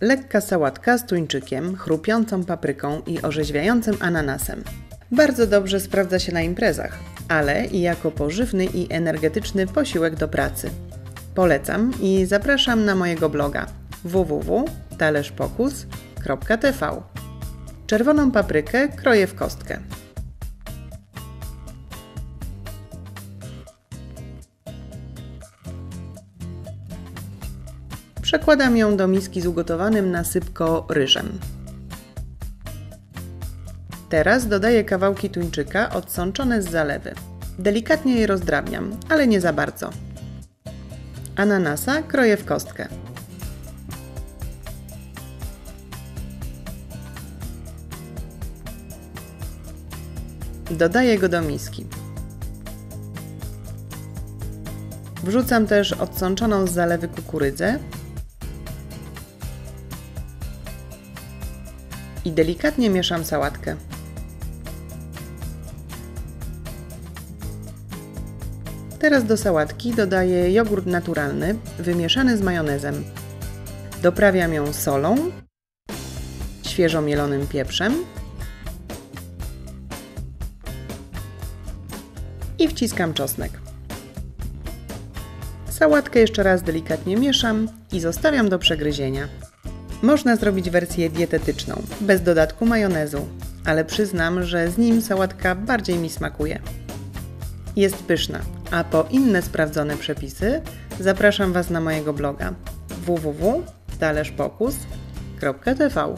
Lekka sałatka z tuńczykiem, chrupiącą papryką i orzeźwiającym ananasem. Bardzo dobrze sprawdza się na imprezach, ale i jako pożywny i energetyczny posiłek do pracy. Polecam i zapraszam na mojego bloga www.talerzpokus.tv. Czerwoną paprykę kroję w kostkę. Przekładam ją do miski z ugotowanym na sypko ryżem. Teraz dodaję kawałki tuńczyka odsączone z zalewy. Delikatnie je rozdrabniam, ale nie za bardzo. Ananasa kroję w kostkę. Dodaję go do miski. Wrzucam też odsączoną z zalewy kukurydzę i delikatnie mieszam sałatkę. Teraz do sałatki dodaję jogurt naturalny wymieszany z majonezem. Doprawiam ją solą, świeżo mielonym pieprzem i wciskam czosnek. Sałatkę jeszcze raz delikatnie mieszam i zostawiam do przegryzienia. Można zrobić wersję dietetyczną, bez dodatku majonezu, ale przyznam, że z nim sałatka bardziej mi smakuje. Jest pyszna, a po inne sprawdzone przepisy zapraszam Was na mojego bloga www.talerzpokus.tv